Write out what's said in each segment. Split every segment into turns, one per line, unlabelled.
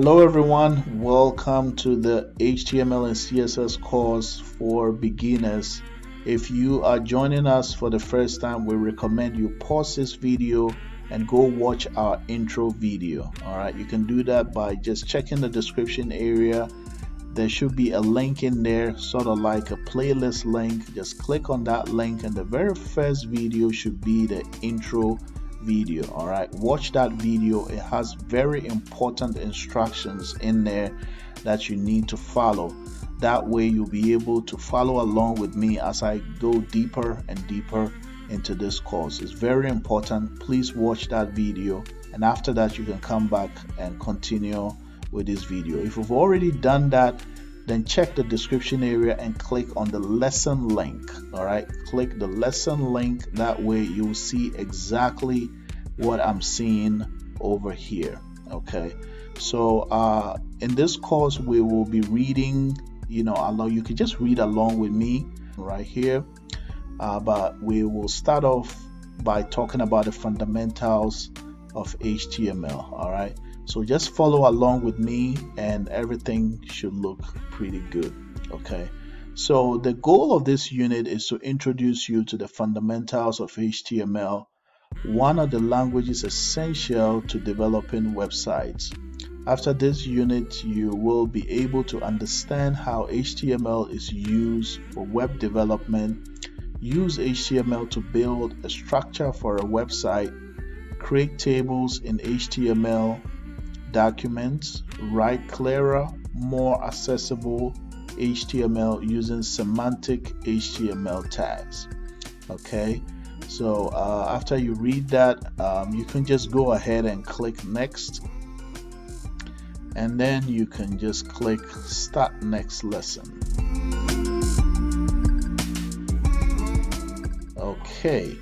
Hello everyone, welcome to the HTML and CSS course for beginners. If you are joining us for the first time, we recommend you pause this video and go watch our intro video. Alright, you can do that by just checking the description area. There should be a link in there, sort of like a playlist link. Just click on that link, and the very first video should be the intro video all right? Watch that video. It has very important instructions in there that you need to follow. That way you'll be able to follow along with me as I go deeper and deeper into this course. It's very important. Please watch that video. And after that you can come back and continue with this video. If you've already done that then check the description area and click on the lesson link all right? Click the lesson link. That way you'll see exactly what I'm seeing over here okay? So uh, in this course we will be reading you know along you can just read along with me right here uh, but we will start off by talking about the fundamentals of HTML all right so just follow along with me and everything should look pretty good. Okay. So the goal of this unit is to introduce you to the fundamentals of HTML, one of the languages essential to developing websites. After this unit, you will be able to understand how HTML is used for web development, use HTML to build a structure for a website, create tables in HTML, documents, write clearer, more accessible HTML using semantic HTML tags. Okay, so uh, after you read that, um, you can just go ahead and click next, and then you can just click start next lesson. Okay,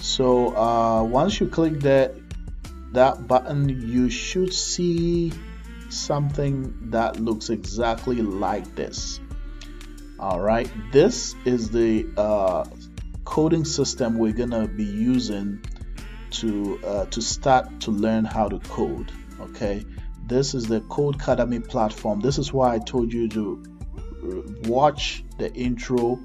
so uh, once you click that, that button you should see something that looks exactly like this. All right this is the uh, coding system we're gonna be using to uh, to start to learn how to code okay? This is the Codecademy platform. This is why I told you to uh, watch the intro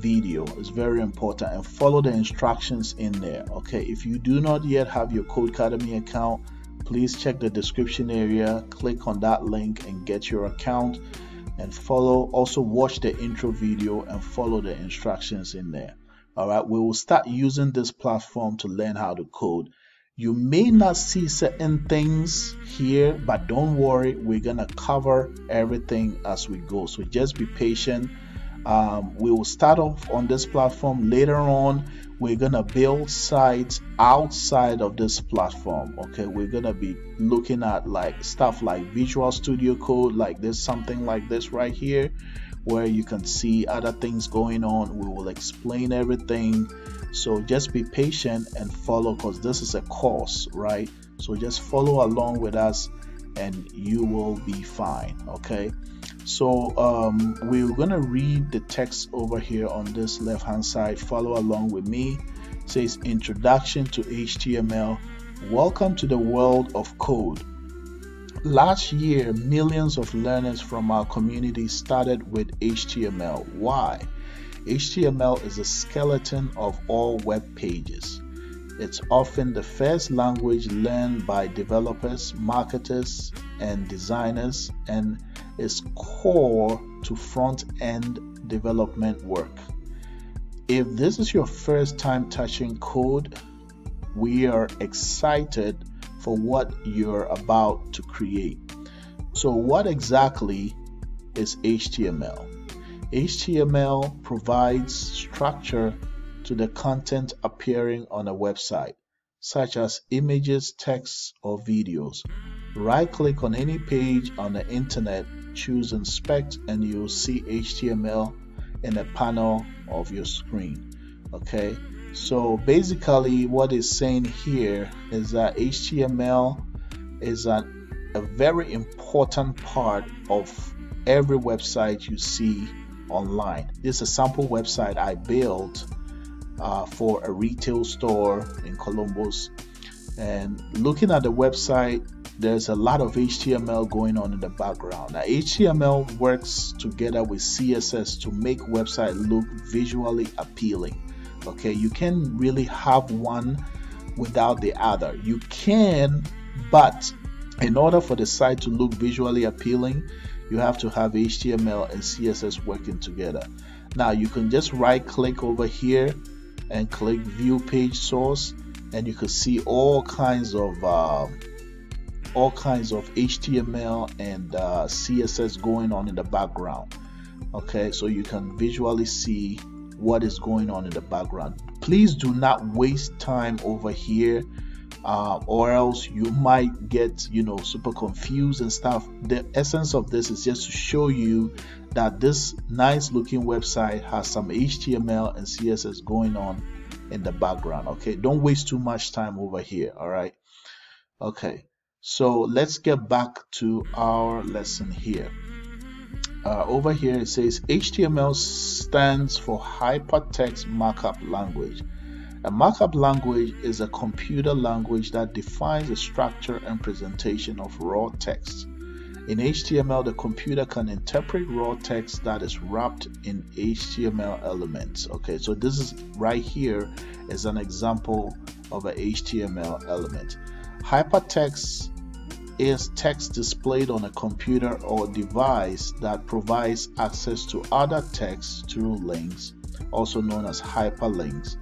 video is very important and follow the instructions in there okay? If you do not yet have your Codecademy account please check the description area click on that link and get your account and follow. Also watch the intro video and follow the instructions in there. All right we will start using this platform to learn how to code. You may not see certain things here but don't worry we're gonna cover everything as we go. So just be patient um, we will start off on this platform. Later on we're gonna build sites outside of this platform okay? We're gonna be looking at like stuff like visual studio code like this something like this right here where you can see other things going on. We will explain everything. So just be patient and follow because this is a course right? So just follow along with us and you will be fine okay so um, we're going to read the text over here on this left hand side. Follow along with me. It says Introduction to HTML. Welcome to the world of code. Last year, millions of learners from our community started with HTML. Why? HTML is a skeleton of all web pages. It's often the first language learned by developers, marketers, and designers, and is core to front end development work. If this is your first time touching code, we are excited for what you're about to create. So, what exactly is HTML? HTML provides structure to the content appearing on a website, such as images, texts, or videos. Right click on any page on the internet choose inspect and you'll see HTML in the panel of your screen okay? So basically what it's saying here is that HTML is a very important part of every website you see online. This is a sample website I built uh, for a retail store in Columbus. And looking at the website there's a lot of HTML going on in the background. Now, HTML works together with CSS to make website look visually appealing. Okay, you can really have one without the other. You can, but in order for the site to look visually appealing, you have to have HTML and CSS working together. Now you can just right click over here and click view page source and you can see all kinds of uh, all kinds of HTML and uh, CSS going on in the background okay? So you can visually see what is going on in the background. Please do not waste time over here uh, or else you might get you know super confused and stuff. The essence of this is just to show you that this nice looking website has some html and css going on in the background okay? Don't waste too much time over here all right? Okay so let's get back to our lesson here uh, over here it says html stands for hypertext markup language a markup language is a computer language that defines the structure and presentation of raw text. In HTML, the computer can interpret raw text that is wrapped in HTML elements. Okay, so this is right here is an example of an HTML element. Hypertext is text displayed on a computer or device that provides access to other text through links, also known as hyperlinks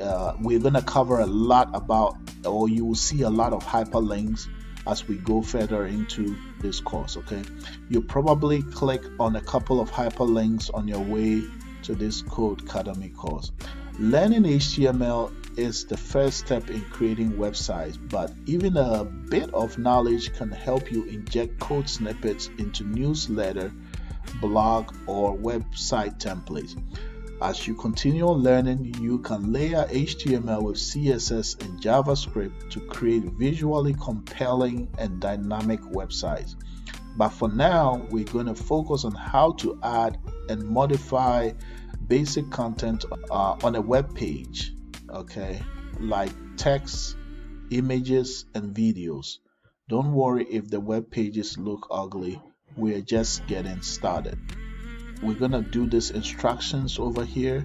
uh, we're going to cover a lot about, or you will see a lot of hyperlinks as we go further into this course. Okay, you probably click on a couple of hyperlinks on your way to this Codecademy course. Learning HTML is the first step in creating websites, but even a bit of knowledge can help you inject code snippets into newsletter, blog, or website templates. As you continue learning, you can layer HTML with CSS and JavaScript to create visually compelling and dynamic websites. But for now, we're going to focus on how to add and modify basic content uh, on a web page, okay, like text, images, and videos. Don't worry if the web pages look ugly, we're just getting started. We're to do this instructions over here.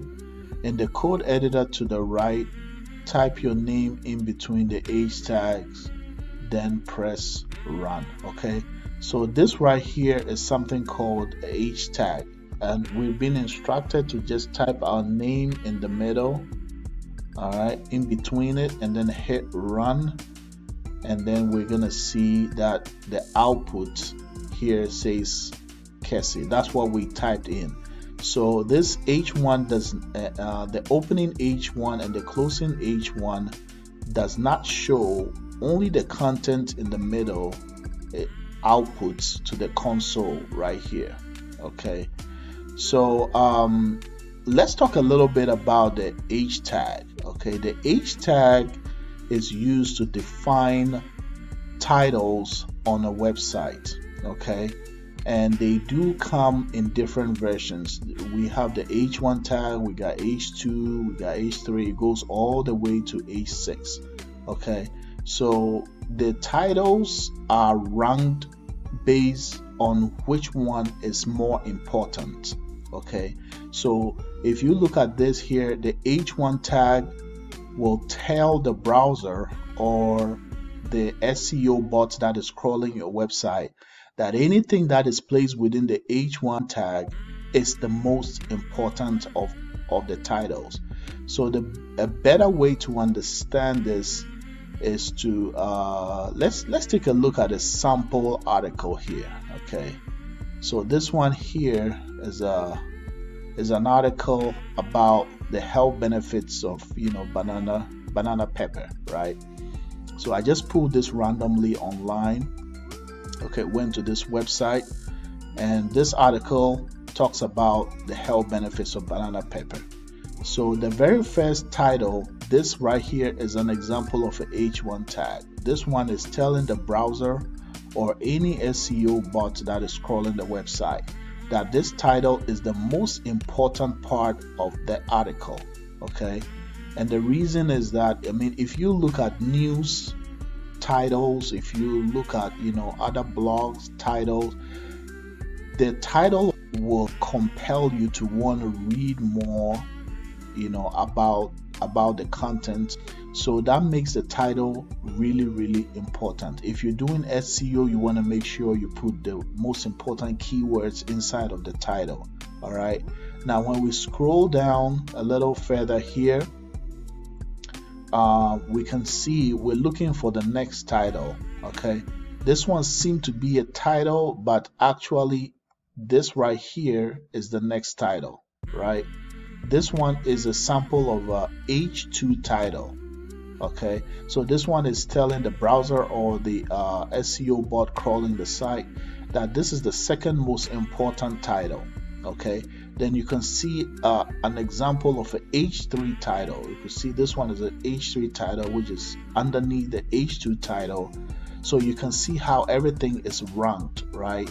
In the code editor to the right type your name in between the h tags then press run okay? So this right here is something called h tag and we've been instructed to just type our name in the middle all right in between it and then hit run and then we're gonna see that the output here says Casey. That's what we typed in. So this H1 does uh, uh, the opening H1 and the closing H1 does not show only the content in the middle it outputs to the console right here okay so um, let's talk a little bit about the h tag okay the h tag is used to define titles on a website okay and they do come in different versions. We have the H1 tag, we got H2, we got H3, it goes all the way to H6. Okay, so the titles are ranked based on which one is more important. Okay, so if you look at this here, the H1 tag will tell the browser or the SEO bot that is crawling your website that anything that is placed within the H1 tag is the most important of, of the titles. So the a better way to understand this is to uh, let's let's take a look at a sample article here. Okay, so this one here is a is an article about the health benefits of you know banana banana pepper, right? So I just pulled this randomly online. Okay went to this website and this article talks about the health benefits of banana pepper. So the very first title this right here is an example of a h1 tag. This one is telling the browser or any seo bot that is crawling the website that this title is the most important part of the article okay? And the reason is that i mean if you look at news titles if you look at you know other blogs titles the title will compel you to want to read more you know about about the content. So that makes the title really really important. If you're doing seo you want to make sure you put the most important keywords inside of the title all right now when we scroll down a little further here uh, we can see we're looking for the next title okay? This one seemed to be a title but actually this right here is the next title right this one is a sample of a h2 title okay? So this one is telling the browser or the uh, SEO bot crawling the site that this is the second most important title okay? Then you can see uh, an example of a h3 title. You can see this one is an h3 title which is underneath the h2 title. So you can see how everything is ranked right?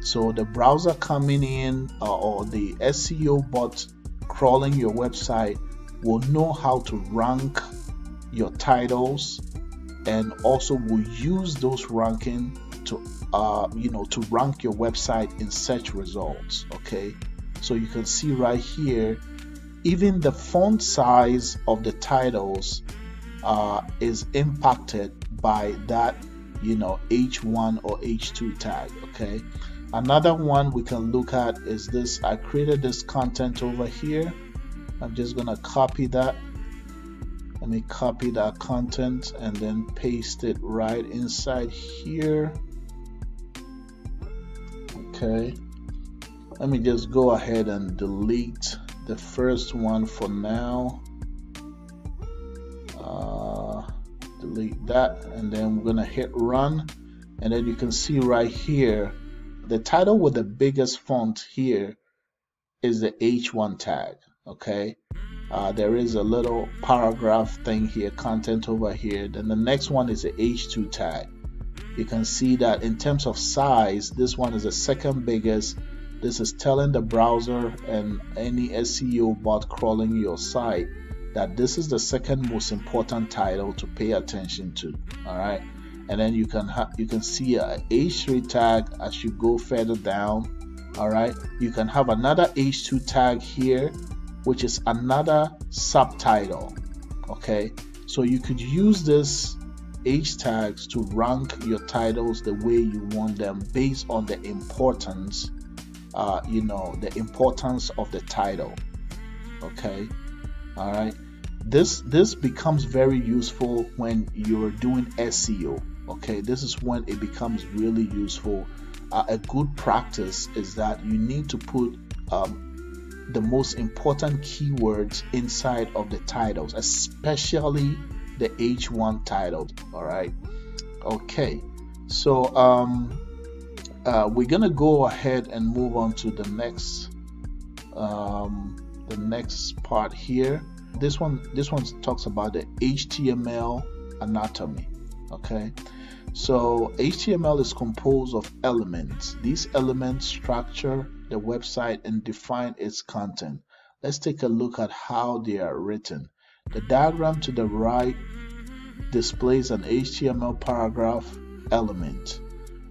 So the browser coming in uh, or the SEO bot crawling your website will know how to rank your titles and also will use those ranking to uh, you know to rank your website in search results okay? So you can see right here even the font size of the titles uh, is impacted by that you know h1 or h2 tag okay another one we can look at is this. I created this content over here. I'm just gonna copy that. Let me copy that content and then paste it right inside here. Okay. Let me just go ahead and delete the first one for now. Uh, delete that and then we're gonna hit run. And then you can see right here the title with the biggest font here is the H1 tag okay? Uh, there is a little paragraph thing here content over here. Then the next one is the H2 tag. You can see that in terms of size this one is the second biggest. This is telling the browser and any SEO bot crawling your site that this is the second most important title to pay attention to. All right, and then you can you can see a H3 tag as you go further down. All right, you can have another H2 tag here, which is another subtitle. Okay, so you could use this H tags to rank your titles the way you want them based on the importance uh, you know the importance of the title okay all right this this becomes very useful when you're doing SEO okay this is when it becomes really useful. Uh, a good practice is that you need to put um, the most important keywords inside of the titles especially the H1 title all right? Okay so um uh, we're gonna go ahead and move on to the next um, the next part here. This one this one talks about the HTML anatomy okay so HTML is composed of elements. These elements structure the website and define its content. Let's take a look at how they are written. The diagram to the right displays an HTML paragraph element.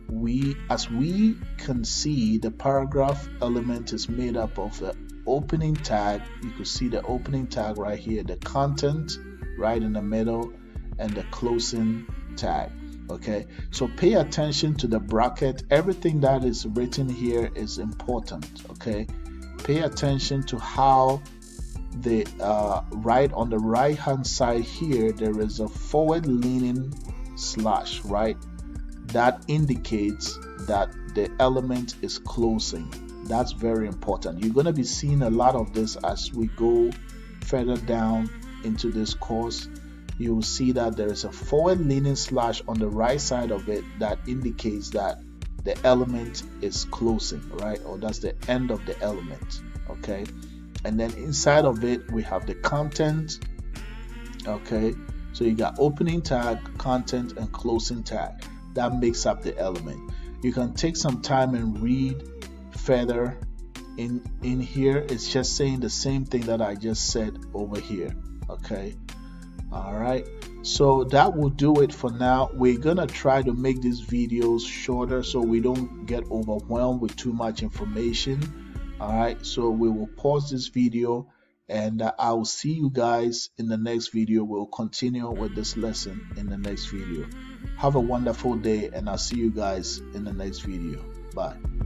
We as we can see the paragraph element is made up of the opening tag. You can see the opening tag right here the content right in the middle and the closing tag okay so pay attention to the bracket everything that is written here is important okay pay attention to how the uh, right on the right hand side here there is a forward leaning slash right that indicates that the element is closing. That's very important. You're going to be seeing a lot of this as we go further down into this course. You will see that there is a forward leaning slash on the right side of it that indicates that the element is closing, right? Or that's the end of the element, okay? And then inside of it, we have the content, okay? So you got opening tag, content, and closing tag that makes up the element. You can take some time and read further in in here. It's just saying the same thing that I just said over here. Okay. All right. so that will do it for now. We're gonna try to make these videos shorter so we don't get overwhelmed with too much information. All right. So we will pause this video and uh, I will see you guys in the next video. We'll continue with this lesson in the next video. Have a wonderful day and I'll see you guys in the next video. Bye